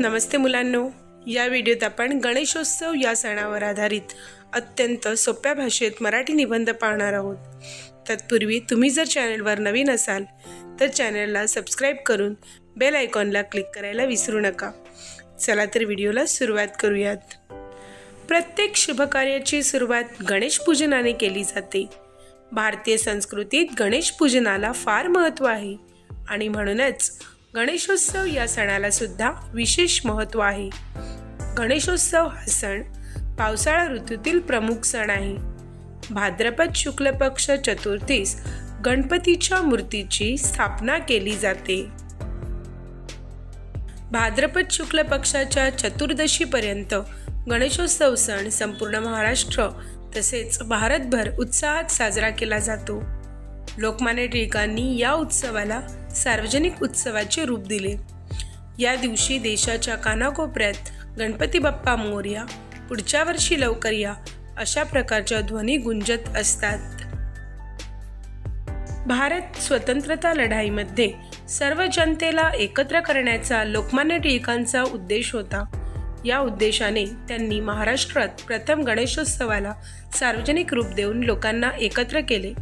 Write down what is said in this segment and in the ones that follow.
नमस्ते मुलांनो. या व्हिडिओत आपण गणेशोत्सव या सणावर आधारित अत्यंत सोप्या भाषेत मराठी निबंध पाहणार आहोत. तत्पूर्वी तुम्ही जर चॅनलवर नवीन असाल तर चॅनलला सबस्क्राईब करून बेल आयकॉनला क्लिक करायला विसरू नका. चला तर व्हिडिओला सुरुवात करूयात. प्रत्येक शुभकार्याची सुरुवात गणेश पूजनाने केली जाते. भारतीय संस्कृतीत गणेश पूजनाला फार महत्त्व आहे आणि म्हणूनच गणेशोत्सव या सणाला सुद्धा विशेष महत्त्व आहे. गणेशोत्सव हा सण पावसाळा ऋतूतील प्रमुख सण आहे. भाद्रपद शुक्ल पक्ष चतुर्थीस गणपतीच्या मूर्तीची स्थापना केली जाते. भाद्रपद शुक्ल पक्षाच्या चतुर्दशीपर्यंत गणेशोत्सव सण संपूर्ण महाराष्ट्र तसेच भारतभर उत्साहात साजरा केला जातो. लोकमान्य टिळकांनी या उत्सवाला सार्वजनिक उत्सवाचे रूप दिले. या दिवशी देशाच्या कानाकोपऱ्यात गणपती बाप्पा मोर्या पुढच्या वर्षी लवकर या अशा प्रकारच्या ध्वनी गुंजत असतात. भारत स्वतंत्रता लढाईमध्ये सर्व जनतेला एकत्र करण्याचा लोकमान्य टिळकांचा उद्देश होता. या उद्देशाने त्यांनी महाराष्ट्रात प्रथम गणेशोत्सवाला सार्वजनिक रूप देऊन लोकांना एकत्र केले.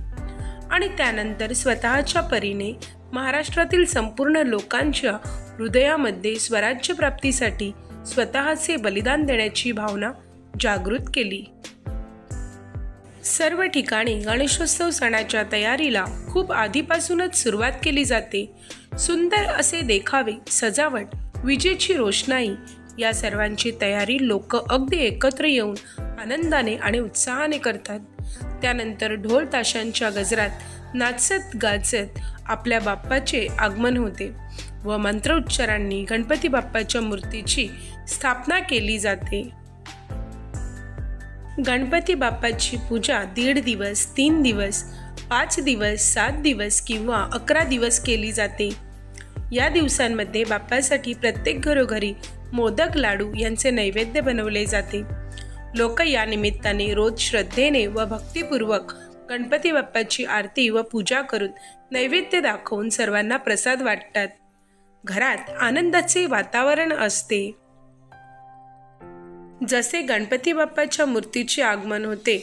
आणि त्यानंतर स्वतःच्या परीने महाराष्ट्रातील संपूर्ण लोकांच्या हृदयामध्ये स्वराज्य प्राप्तीसाठी स्वतःचे बलिदान देण्याची भावना जागृत केली. सर्व ठिकाणी गणेशोत्सव सणाच्या तयारीला खूप आधीपासूनच सुरुवात केली जाते. सुंदर असे देखावे सजावट विजेची रोषणाई या सर्वांची तयारी लोक अगदी एकत्र येऊन आनंदाने आणि उत्साहाने करतात. त्यानंतर ढोल ताशांच्या गजरात नाचत गाचत आपल्या बाप्पाचे आगमन होते व मंत्रोच्चारांनी गणपती बाप्पाच्या मूर्तीची स्थापना केली जाते. गणपती बाप्पाची पूजा दीड दिवस तीन दिवस पाच दिवस सात दिवस किंवा अकरा दिवस केली जाते. या दिवसांमध्ये बाप्पासाठी प्रत्येक घरोघरी मोदक लाडू यांचे नैवेद्य बनवले जाते. लोक या निमित्ताने रोज श्रद्धेने व भक्तिपूर्वक गणपती बाप्पाची आरती व पूजा करून नैवेद्य दाखवून सर्वांना प्रसाद वाटतात. घरात आनंदाचे वातावरण असते. जसे गणपती बाप्पाच्या मूर्तीचे आगमन होते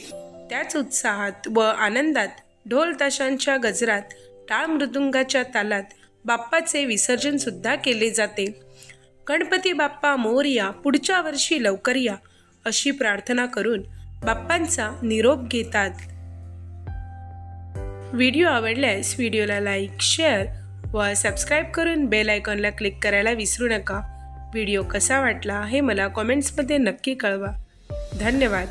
त्याच उत्साहात व आनंदात ढोल ताशांच्या गजरात टाळ मृदुंगाच्या तालात बाप्पाचे विसर्जन सुद्धा केले जाते. गणपती बाप्पा मोरया पुढच्या वर्षी लवकर या अशी प्रार्थना करून बाप्पांचा निरोप घेतात. व्हिडिओ आवडल्यास व्हिडिओला लाईक शेअर व सबस्क्राईब करून बेल आयकॉनला क्लिक करायला विसरू नका. व्हिडिओ कसा वाटला हे मला कॉमेंट्समध्ये नक्की कळवा. धन्यवाद.